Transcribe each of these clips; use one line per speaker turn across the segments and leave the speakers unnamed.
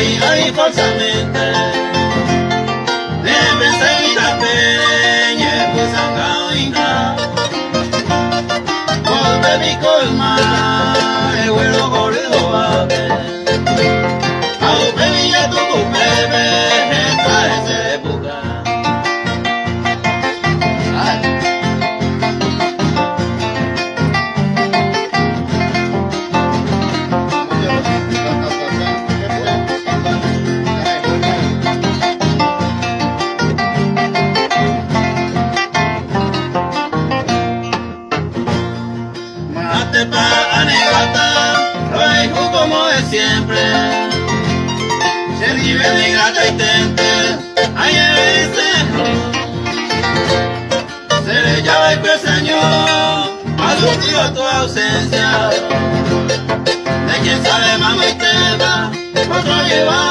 爱爱发财。Mate pa anegata, como de siempre. Se vive de gata y tente, ay ese Se le llama el ha sufrido tu ausencia. De quien sabe mamá y tema, otro lleva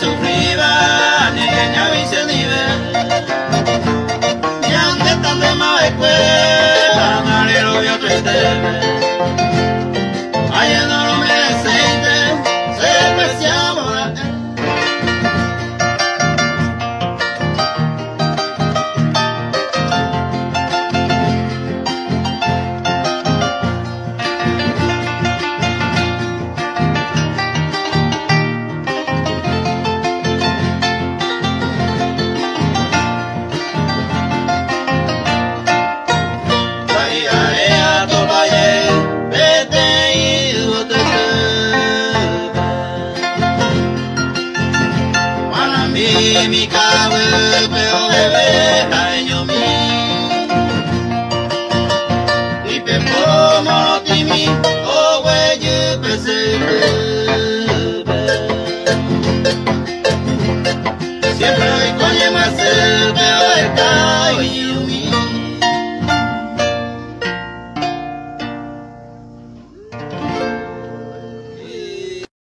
tema Mi mi como timi,